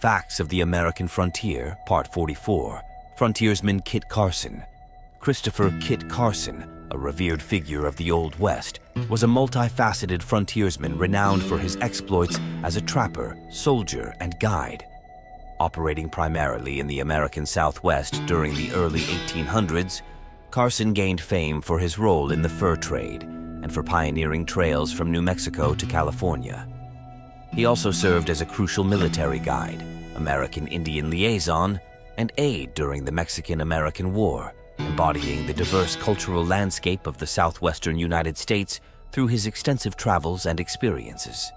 Facts of the American Frontier, Part 44, frontiersman Kit Carson. Christopher Kit Carson, a revered figure of the Old West, was a multifaceted frontiersman renowned for his exploits as a trapper, soldier, and guide. Operating primarily in the American Southwest during the early 1800s, Carson gained fame for his role in the fur trade and for pioneering trails from New Mexico to California. He also served as a crucial military guide, American Indian liaison, and aide during the Mexican-American War, embodying the diverse cultural landscape of the southwestern United States through his extensive travels and experiences.